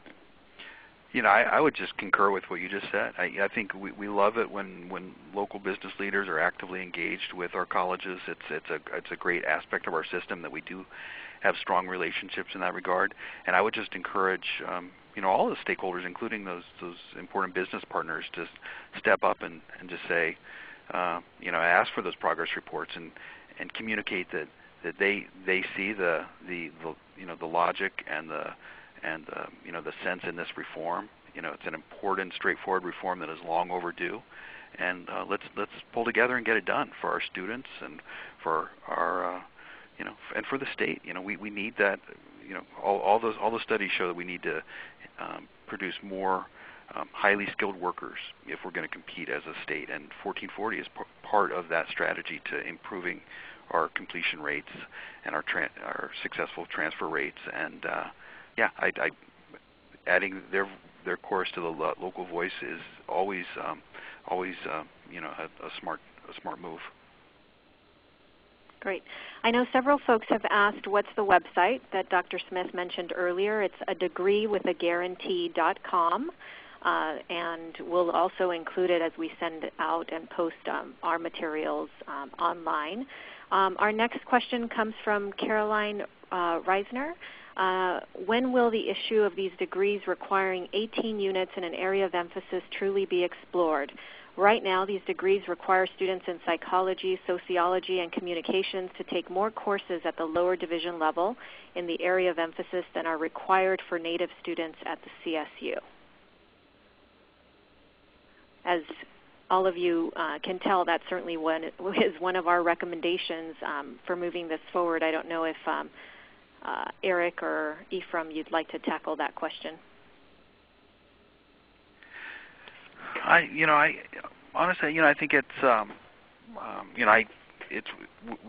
You know, I, I would just concur with what you just said. I, I think we, we love it when, when local business leaders are actively engaged with our colleges. It's it's a it's a great aspect of our system that we do have strong relationships in that regard. And I would just encourage um, you know all the stakeholders, including those those important business partners, to step up and, and just say, uh, you know, ask for those progress reports and and communicate that that they they see the the, the you know the logic and the and uh, you know the sense in this reform. You know, it's an important, straightforward reform that is long overdue, and uh, let's let's pull together and get it done for our students and for our uh, you know and for the state. You know, we we need that. You know, all all those all the studies show that we need to um, produce more. Um, highly skilled workers if we're going to compete as a state. And 1440 is p- part of that strategy to improving our completion rates and our, tra- our successful transfer rates. And uh, yeah, I, I, adding their their chorus to the lo- local voice is always um, always uh, you know a, a smart a smart move. Great. I know several folks have asked what's the website that Dr. Smith mentioned earlier. It's a degree with a guarantee.com. Uh, and we'll also include it as we send out and post um, our materials um, online. Um, our next question comes from Caroline uh, Reisner. Uh, when will the issue of these degrees requiring 18 units in an area of emphasis truly be explored? Right now, these degrees require students in psychology, sociology, and communications to take more courses at the lower division level in the area of emphasis than are required for native students at the CSU. As all of you uh, can tell, that certainly one, is one of our recommendations um, for moving this forward. I don't know if um, uh, Erik or Ephraim, you'd like to tackle that question. I, you know, I honestly, you know, I think it's, um, um, you know, I, it's,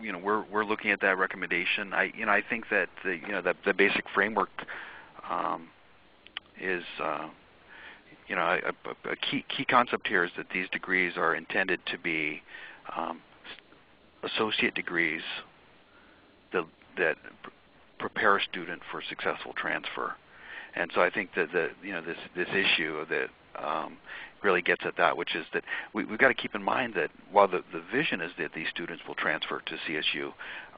you know, we're we're looking at that recommendation. I, you know, I think that the, you know, the, the basic framework um, is, uh, you know, a, a, key key concept here is that these degrees are intended to be um, associate degrees that that prepare a student for successful transfer. And so I think that the you know this this issue that um, really gets at that, which is that we, have got to keep in mind that while the, the vision is that these students will transfer to CSU,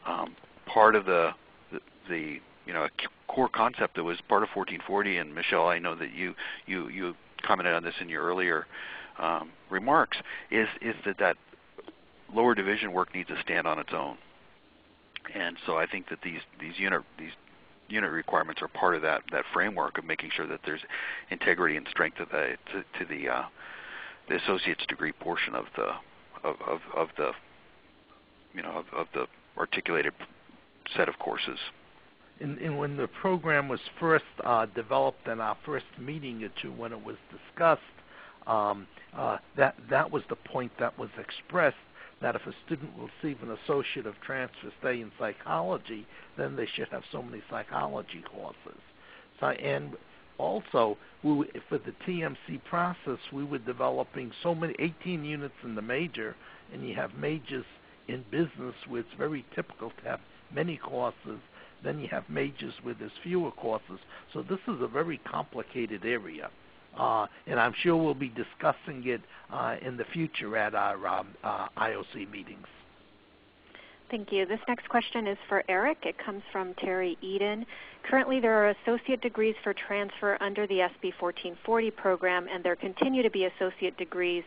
um, part of the, the, the you know core concept that was part of 1440, and Michele, I know that you you you commented on this in your earlier um, remarks, is is that that lower division work needs to stand on its own. And so I think that these these unit these unit requirements are part of that that framework of making sure that there's integrity and strength to the to, to the uh, the associate's degree portion of the of, of, of the you know of, of the articulated set of courses. And, and, when the program was first uh, developed in our first meeting or two, when it was discussed, um, uh, that that was the point that was expressed that if a student will receive an associate of transfer stay in psychology, then they should have so many psychology courses. So, and also, we, for the TMC process, we were developing so many 18 units in the major, and you have majors in business where it's very typical to have many courses. Then you have majors where there's fewer courses. So this is a very complicated area. Uh, and I'm sure we'll be discussing it uh, in the future at our um, uh, IOC meetings. Thank you. This next question is for Erik. It comes from Terry Eden. Currently, there are associate degrees for transfer under the SB 1440 program, and there continue to be associate degrees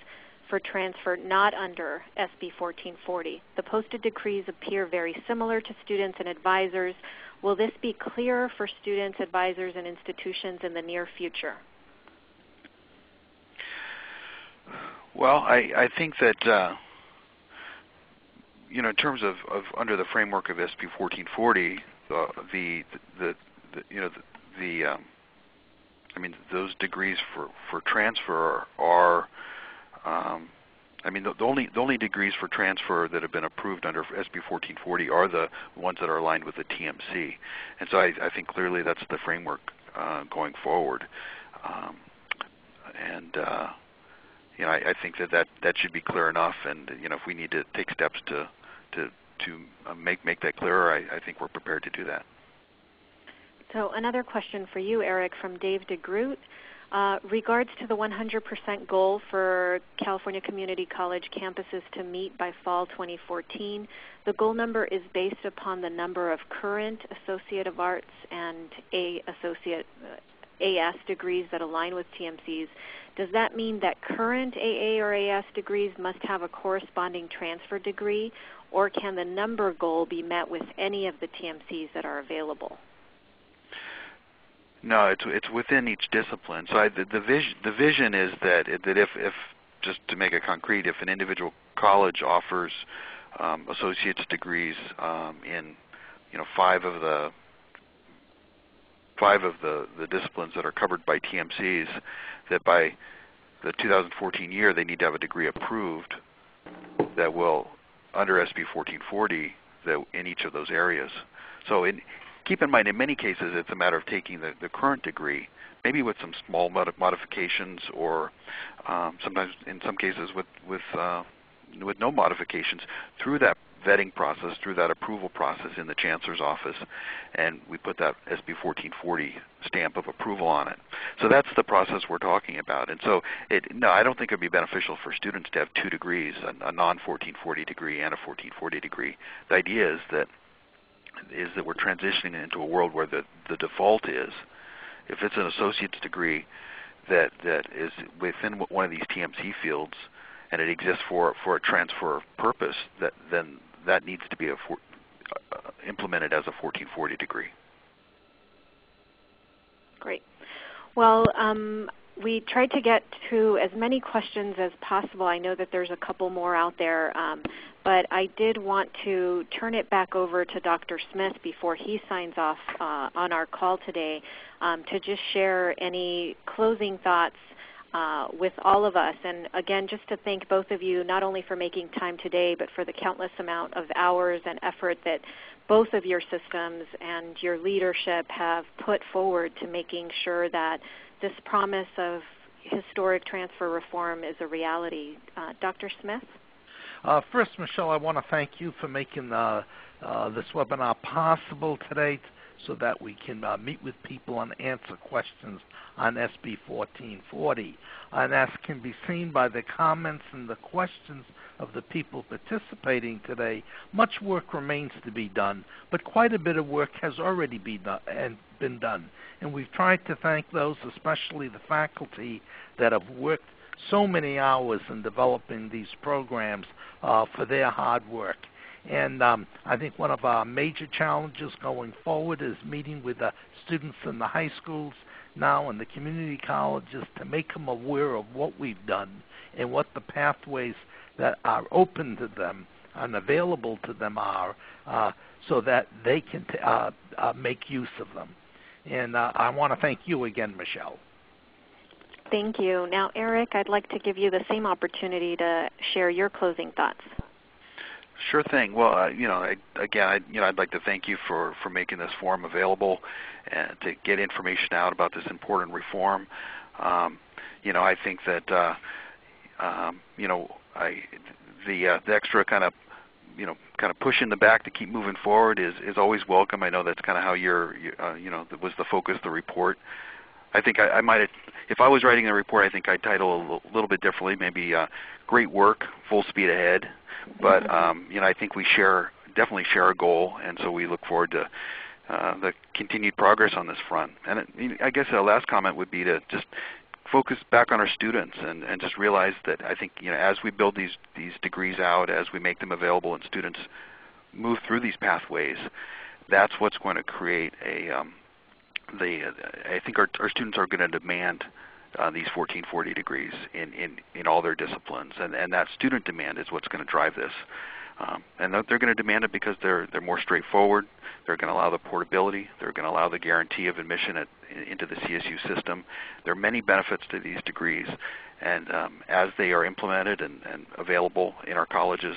for transfer not under SB 1440. The posted decrees appear very similar to students and advisors. Will this be clearer for students, advisors, and institutions in the near future? Well, I, I think that uh, you know, in terms of, of under the framework of SB 1440, uh, the, the, the, you know the, the um, I mean those degrees for for transfer are um, I mean, the, the, only the only degrees for transfer that have been approved under SB 1440 are the ones that are aligned with the TMC, and so I, I think clearly that's the framework uh, going forward. Um, and uh, you know, I, I, think that, that that should be clear enough. And you know, if we need to take steps to to to uh, make make that clearer, I, I think we're prepared to do that. So another question for you, Erik, from Dave DeGroot. Uh, regards to the 100% goal for California Community College campuses to meet by fall 2014, the goal number is based upon the number of current Associate of Arts and A Associate uh, AS degrees that align with TMCs. Does that mean that current AA or AS degrees must have a corresponding transfer degree, or can the number goal be met with any of the TMCs that are available? No, it's it's within each discipline. So I, the, the vision the vision is that that if if just to make it concrete, if an individual college offers um, associate's degrees um, in you know five of the five of the, the disciplines that are covered by TMCs, that by the 2014 year they need to have a degree approved that will under SB 1440 that in each of those areas. So in, keep in mind, in many cases, it's a matter of taking the, the current degree, maybe with some small mod modifications, or um, sometimes in some cases with with uh, with no modifications through that vetting process, through that approval process in the chancellor's office, and we put that SB 1440 stamp of approval on it. So that's the process we're talking about. And so, it, no, I don't think it would be beneficial for students to have two degrees, a, a non-1440 degree and a 1440 degree. The idea is that is that we're transitioning into a world where the, the default is, if it's an associate's degree that, that is within one of these TMC fields and it exists for, for a transfer purpose, that, then that needs to be uh, implemented as a 1440 degree. Great. Well, um, we tried to get to as many questions as possible. I know that there's a couple more out there, um, but I did want to turn it back over to Dr. Smith before he signs off uh, on our call today um, to just share any closing thoughts uh, with all of us. And again, just to thank both of you not only for making time today, but for the countless amount of hours and effort that both of your systems and your leadership have put forward to making sure that this promise of historic transfer reform is a reality. Uh, Dr. Smith? Uh, first, Michele, I want to thank you for making uh, uh this webinar possible today so that we can uh, meet with people and answer questions on SB 1440. And as can be seen by the comments and the questions of the people participating today, much work remains to be done, but quite a bit of work has already been done, and been done. And we've tried to thank those, especially the faculty, that have worked so many hours in developing these programs uh, for their hard work. And um, I think one of our major challenges going forward is meeting with the students in the high schools now and the community colleges to make them aware of what we've done and what the pathways that are open to them and available to them are uh, so that they can uh, uh, make use of them. And uh, I want to thank you again, Michele. Thank you. Now, Erik, I'd like to give you the same opportunity to share your closing thoughts. Sure thing. Well, uh, you know, I, again, I, you know, I'd like to thank you for for making this forum available and to get information out about this important reform. Um, you know, I think that uh, um, you know, I the uh, the extra kind of you know kind of push in the back to keep moving forward is is always welcome. I know that's kind of how your uh, you know was the focus of the report. I think I, I might have, if I was writing a report, I think I'd title it a little bit differently. Maybe uh, "Great Work, Full Speed Ahead." But mm-hmm. um, you know, I think we share definitely share a goal, and so we look forward to uh, the continued progress on this front. And it, I guess a last comment would be to just focus back on our students and, and just realize that I think you know as we build these these degrees out, as we make them available, and students move through these pathways, that's what's going to create a um, the I think our, our students are going to demand uh, these 1440 degrees in, in, in all their disciplines, and, and that student demand is what's going to drive this. Um, and they're going to demand it because they're they're more straightforward. They're going to allow the portability. They're going to allow the guarantee of admission at, into the CSU system. There are many benefits to these degrees, and um, as they are implemented and, and available in our colleges,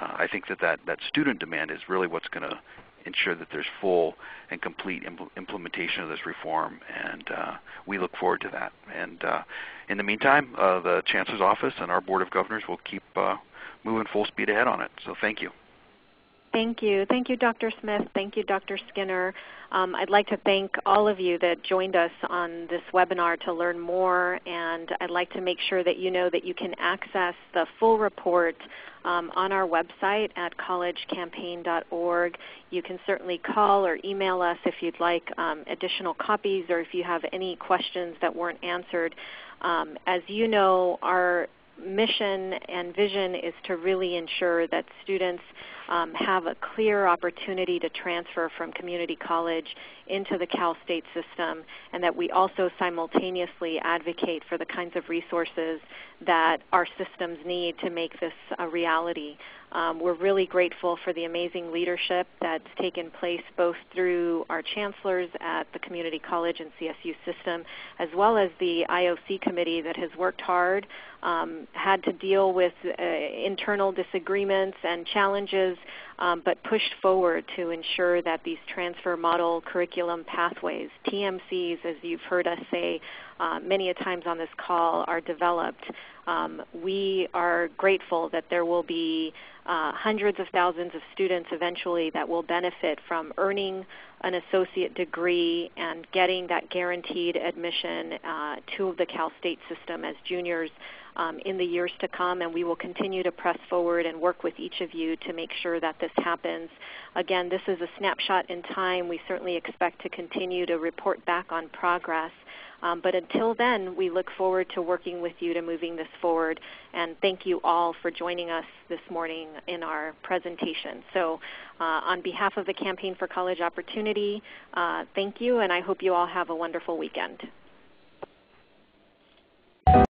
uh, I think that, that that student demand is really what's going to ensure that there's full and complete impl implementation of this reform, and uh, we look forward to that. And uh, in the meantime, uh, the Chancellor's Office and our Board of Governors will keep uh, moving full speed ahead on it. So thank you. Thank you. Thank you, Dr. Smith. Thank you, Dr. Skinner. Um, I'd like to thank all of you that joined us on this webinar to learn more, and I'd like to make sure that you know that you can access the full report um, on our website at collegecampaign.org. You can certainly call or email us if you'd like um, additional copies or if you have any questions that weren't answered. Um, as you know, our mission and vision is to really ensure that students um, have a clear opportunity to transfer from community college into the Cal State system, and that we also simultaneously advocate for the kinds of resources that our systems need to make this a reality. Um, we're really grateful for the amazing leadership that's taken place both through our chancellors at the community college and CSU system, as well as the IOC committee that has worked hard, um, had to deal with uh, internal disagreements and challenges, um, but pushed forward to ensure that these transfer model curriculum pathways, TMCs, as you've heard us say uh, many a times on this call, are developed. Um, we are grateful that there will be uh, hundreds of thousands of students eventually that will benefit from earning an associate degree and getting that guaranteed admission uh, to the Cal State system as juniors um, in the years to come, and we will continue to press forward and work with each of you to make sure that this happens. Again, this is a snapshot in time. We certainly expect to continue to report back on progress. Um, but until then, we look forward to working with you to moving this forward. And thank you all for joining us this morning in our presentation. So uh, on behalf of the Campaign for College Opportunity, uh, thank you, and I hope you all have a wonderful weekend.